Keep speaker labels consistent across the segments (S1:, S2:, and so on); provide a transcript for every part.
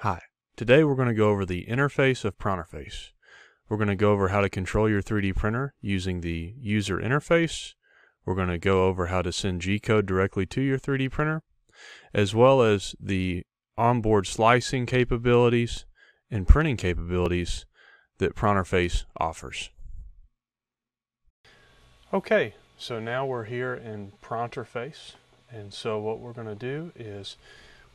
S1: Hi, today we're going to go over the interface of Pronterface. We're going to go over how to control your 3D printer using the user interface. We're going to go over how to send G-code directly to your 3D printer, as well as the onboard slicing capabilities and printing capabilities that Pronterface offers. Okay, so now we're here in Pronterface, and so what we're going to do is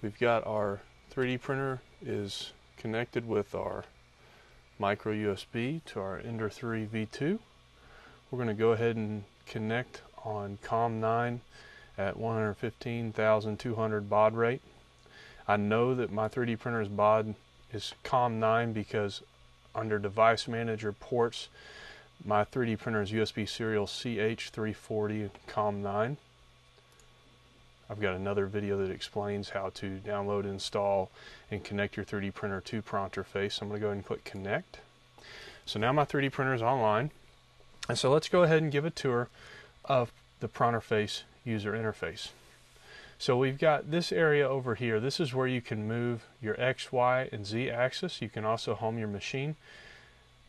S1: we've got our 3D printer is connected with our micro USB to our Ender 3 V2. We're going to go ahead and connect on COM9 at 115,200 baud rate. I know that my 3D printer's baud is COM9 because under device manager ports my 3D printer's USB serial CH340 COM9. I've got another video that explains how to download, install, and connect your 3D printer to Pronterface. So I'm going to go ahead and click connect. So now my 3D printer is online. And so let's go ahead and give a tour of the Pronterface user interface. So we've got this area over here. This is where you can move your X, Y, and Z axis. You can also home your machine.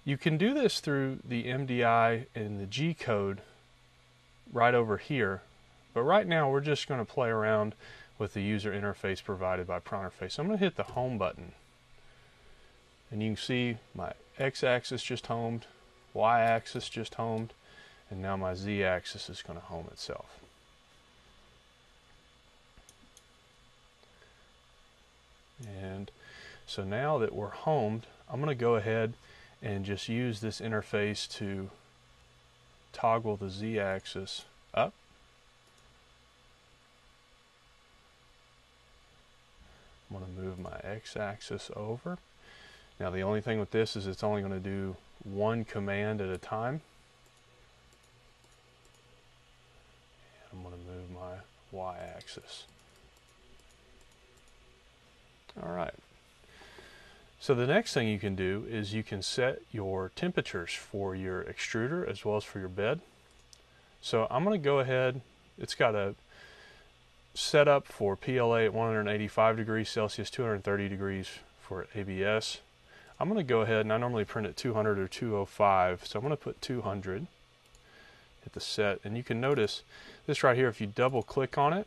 S1: You can do this through the MDI and the G code right over here but right now we're just going to play around with the user interface provided by Pronterface. I'm going to hit the home button. And you can see my x-axis just homed, y-axis just homed, and now my z-axis is going to home itself. And so now that we're homed, I'm going to go ahead and just use this interface to toggle the z-axis up I'm going to move my x-axis over. Now the only thing with this is it's only going to do one command at a time. And I'm going to move my y-axis. All right. So the next thing you can do is you can set your temperatures for your extruder as well as for your bed. So I'm going to go ahead, it's got a set up for PLA at 185 degrees Celsius, 230 degrees for ABS. I'm going to go ahead and I normally print at 200 or 205, so I'm going to put 200, hit the set, and you can notice this right here, if you double click on it,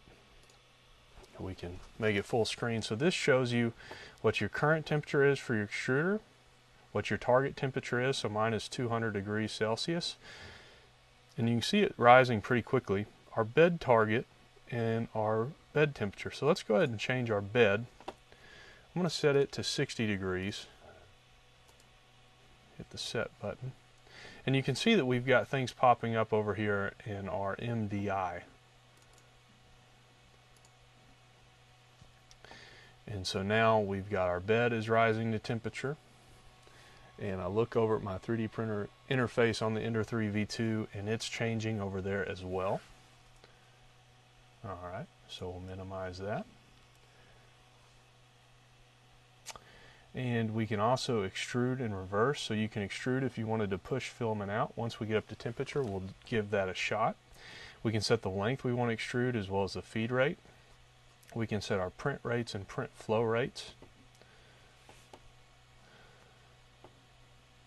S1: we can make it full screen. So this shows you what your current temperature is for your extruder, what your target temperature is, so mine is 200 degrees Celsius, and you can see it rising pretty quickly. Our bed target and our bed temperature. So let's go ahead and change our bed. I'm going to set it to 60 degrees. Hit the set button. And you can see that we've got things popping up over here in our MDI. And so now we've got our bed is rising to temperature. And I look over at my 3D printer interface on the Ender 3 V2 and it's changing over there as well. All right, so we'll minimize that. And we can also extrude in reverse. So you can extrude if you wanted to push filament out. Once we get up to temperature, we'll give that a shot. We can set the length we want to extrude as well as the feed rate. We can set our print rates and print flow rates.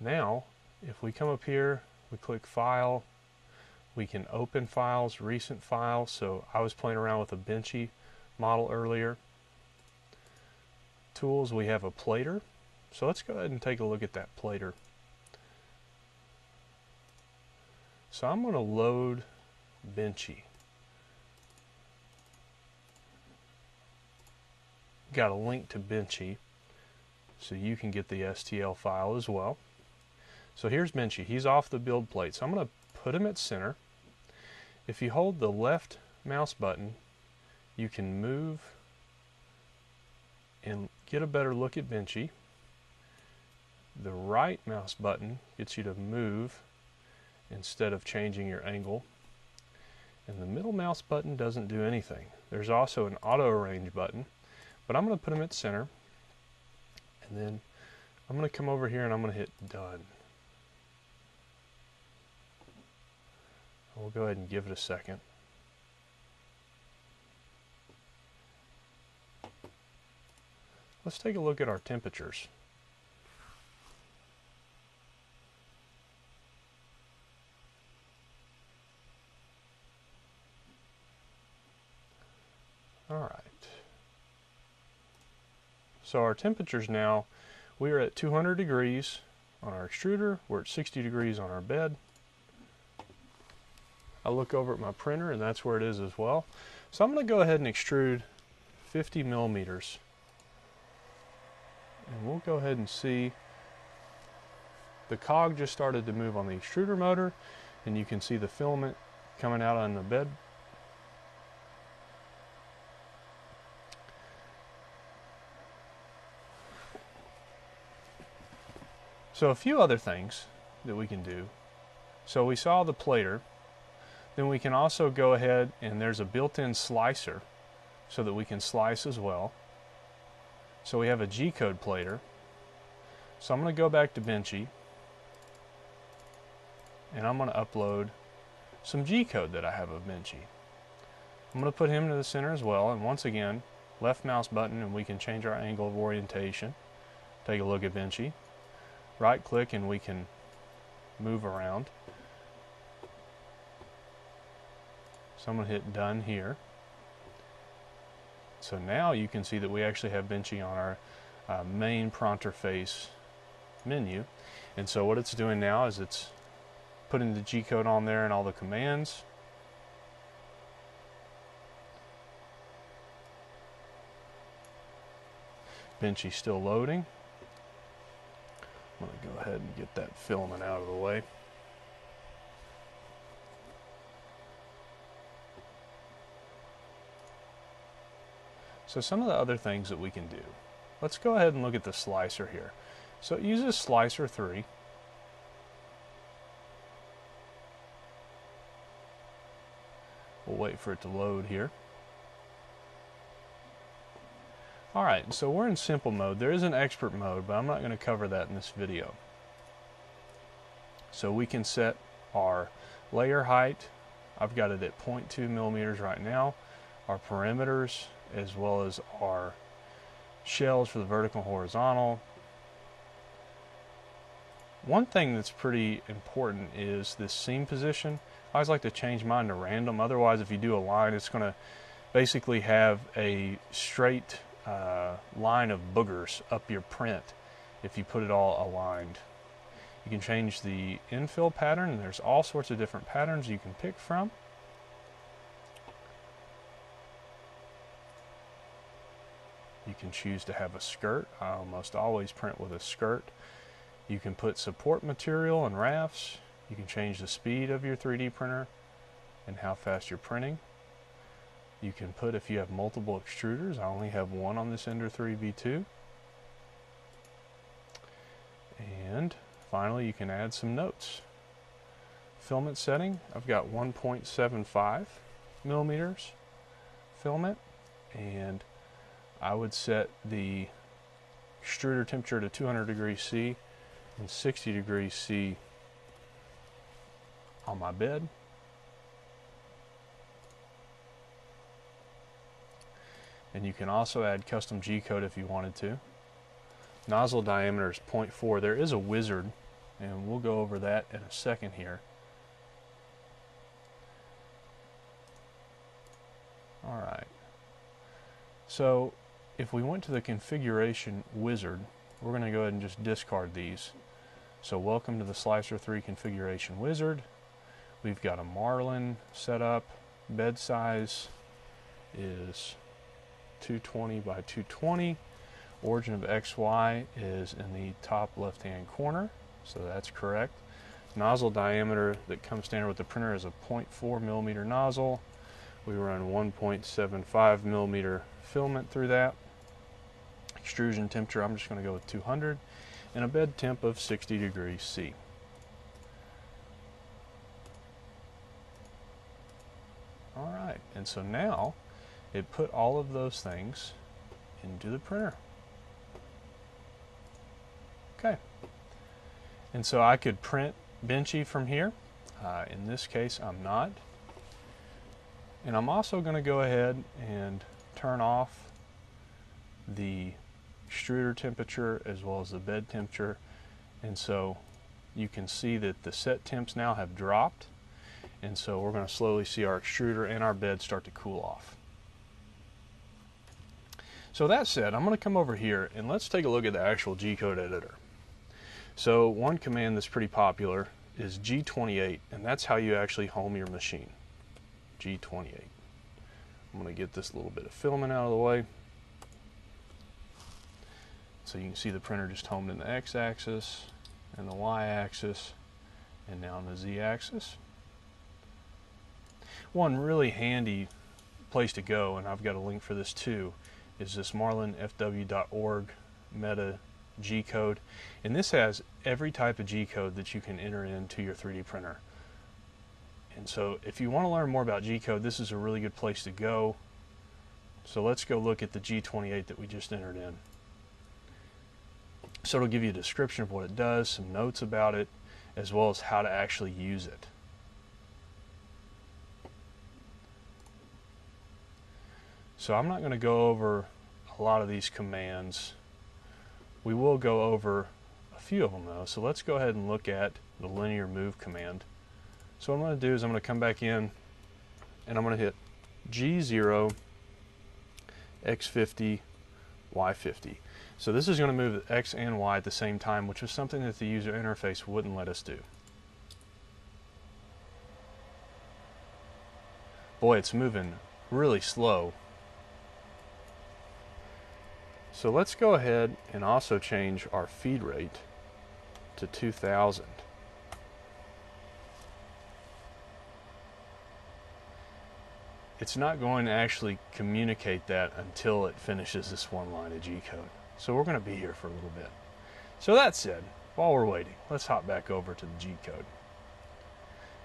S1: Now, if we come up here, we click File, we can open files, recent files. So I was playing around with a Benchy model earlier. Tools, we have a plater. So let's go ahead and take a look at that plater. So I'm going to load Benchy. Got a link to Benchy so you can get the STL file as well. So here's Benchy. He's off the build plate. So I'm going to put him at center. If you hold the left mouse button, you can move and get a better look at Benchy. The right mouse button gets you to move instead of changing your angle. And the middle mouse button doesn't do anything. There's also an auto arrange button, but I'm going to put them at center. And then I'm going to come over here and I'm going to hit done. We'll go ahead and give it a second. let's take a look at our temperatures. All right. So our temperatures now, we are at 200 degrees on our extruder. We're at 60 degrees on our bed. I look over at my printer and that's where it is as well. So I'm going to go ahead and extrude 50 millimeters. And we'll go ahead and see the cog just started to move on the extruder motor and you can see the filament coming out on the bed So a few other things that we can do. So we saw the plater. Then we can also go ahead and there's a built-in slicer so that we can slice as well. So we have a G-code plater. So I'm going to go back to Benchy and I'm going to upload some G-code that I have of Benchy. I'm going to put him to the center as well and once again left mouse button and we can change our angle of orientation. Take a look at Benchy right click and we can move around. So I'm going to hit done here. So now you can see that we actually have Benchy on our uh, main Pronterface menu. And so what it's doing now is it's putting the G code on there and all the commands. Benchy still loading. I'm going to go ahead and get that filament out of the way. So some of the other things that we can do. Let's go ahead and look at the slicer here. So it uses slicer 3. We'll wait for it to load here. Alright, so we're in simple mode. There is an expert mode, but I'm not going to cover that in this video. So we can set our layer height. I've got it at 0.2 millimeters right now. Our perimeters, as well as our shells for the vertical horizontal. One thing that's pretty important is this seam position. I always like to change mine to random. Otherwise, if you do a line, it's going to basically have a straight uh, line of boogers up your print if you put it all aligned. You can change the infill pattern. There's all sorts of different patterns you can pick from. Can choose to have a skirt. I almost always print with a skirt. You can put support material and rafts. You can change the speed of your 3D printer and how fast you're printing. You can put, if you have multiple extruders, I only have one on this Ender 3 V2. And finally, you can add some notes. Filament setting, I've got 1.75 millimeters filament, and I would set the extruder temperature to 200 degrees C and 60 degrees C on my bed. and you can also add custom G-code if you wanted to. Nozzle diameter is 0.4. There is a wizard, and we'll go over that in a second here. Alright, so if we went to the configuration wizard, we're going to go ahead and just discard these. So welcome to the Slicer 3 configuration wizard. We've got a Marlin set up. Bed size is 220 by 220. Origin of XY is in the top left hand corner, so that's correct. Nozzle diameter that comes standard with the printer is a 0.4 millimeter nozzle. We run 1.75 millimeter filament through that. Extrusion temperature, I'm just going to go with 200, and a bed temp of 60 degrees C. All right, and so now it put all of those things into the printer. Okay. And so I could print Benchy from here. Uh, in this case, I'm not. And I'm also going to go ahead and turn off the extruder temperature as well as the bed temperature. And so you can see that the set temps now have dropped. And so we're going to slowly see our extruder and our bed start to cool off. So that said, I'm going to come over here and let's take a look at the actual G-code editor. So one command that's pretty popular is G28, and that's how you actually home your machine. G28. I'm going to get this little bit of filament out of the way. So you can see the printer just homed in the x-axis and the y-axis and now on the z-axis. One really handy place to go, and I've got a link for this too, is this marlinfw.org meta G code. And this has every type of G code that you can enter into your 3D printer. And so if you want to learn more about G code, this is a really good place to go. So let's go look at the G28 that we just entered in. So it'll give you a description of what it does, some notes about it, as well as how to actually use it. So I'm not going to go over a lot of these commands. We will go over a few of them though. So let's go ahead and look at the linear move command. So what I'm going to do is I'm going to come back in and I'm going to hit G0, X50, Y50. So this is going to move X and Y at the same time, which is something that the user interface wouldn't let us do. Boy, it's moving really slow so let's go ahead and also change our feed rate to 2000. It's not going to actually communicate that until it finishes this one line of G code. So we're going to be here for a little bit. So that said, while we're waiting, let's hop back over to the G code.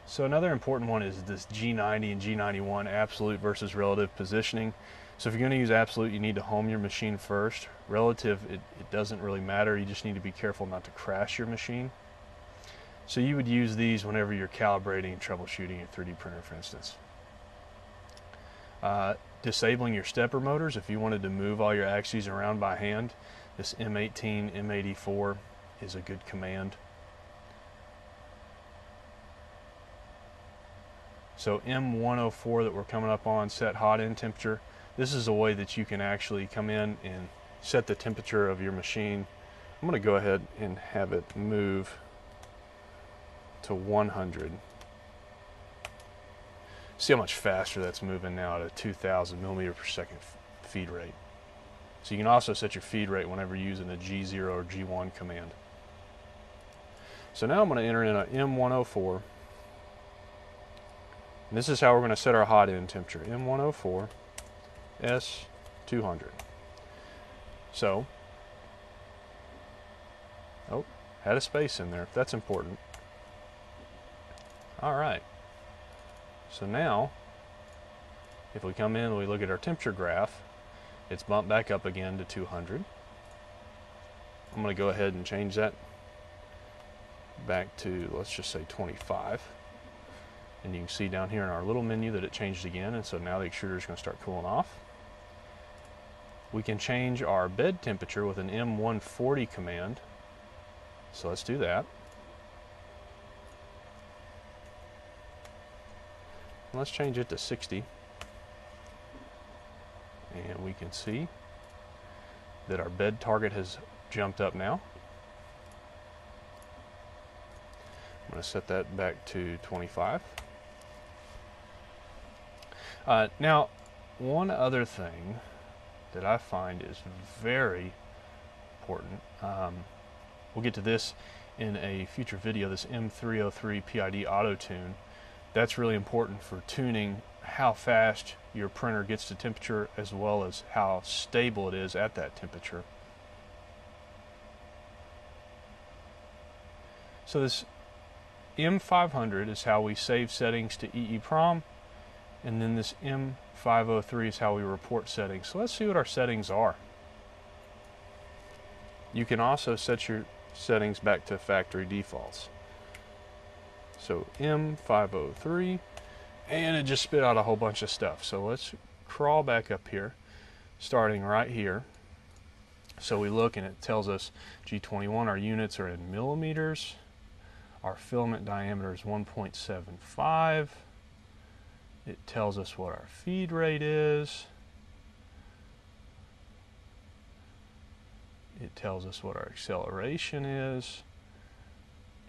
S1: So another important one is this G90 and G91 absolute versus relative positioning. So if you're going to use absolute, you need to home your machine first. Relative, it, it doesn't really matter. You just need to be careful not to crash your machine. So you would use these whenever you're calibrating and troubleshooting your 3D printer, for instance. Uh, disabling your stepper motors, if you wanted to move all your axes around by hand, this M18, M84 is a good command. So M104 that we're coming up on, set hot end temperature. This is a way that you can actually come in and set the temperature of your machine. I'm going to go ahead and have it move to 100. See how much faster that's moving now at a 2000 millimeter per second feed rate. So you can also set your feed rate whenever you're using a G0 or G1 command. So now I'm going to enter in a M104. And this is how we're going to set our hot end temperature. M104. S200. So, oh, had a space in there. That's important. All right. So now, if we come in and we look at our temperature graph, it's bumped back up again to 200. I'm going to go ahead and change that back to, let's just say 25. And you can see down here in our little menu that it changed again. And so now the extruder is going to start cooling off. We can change our bed temperature with an M140 command. So let's do that. Let's change it to 60. And we can see that our bed target has jumped up now. I'm going to set that back to 25. Uh, now, one other thing that I find is very important. Um, we'll get to this in a future video, this M303 PID auto tune. That's really important for tuning how fast your printer gets to temperature as well as how stable it is at that temperature. So this M500 is how we save settings to EEPROM and then this M503 is how we report settings. So let's see what our settings are. You can also set your settings back to factory defaults. So M503, and it just spit out a whole bunch of stuff. So let's crawl back up here, starting right here. So we look and it tells us G21, our units are in millimeters. Our filament diameter is 1.75. It tells us what our feed rate is. It tells us what our acceleration is.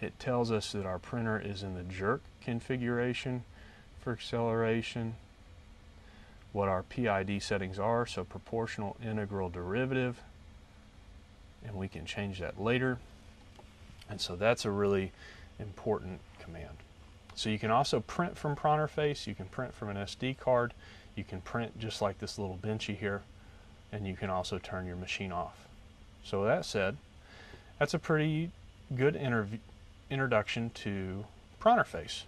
S1: It tells us that our printer is in the jerk configuration for acceleration, what our PID settings are, so proportional integral derivative, and we can change that later. And so that's a really important command. So you can also print from Pronterface, you can print from an SD card, you can print just like this little benchy here, and you can also turn your machine off. So that said, that's a pretty good introduction to Pronterface.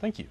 S1: Thank you.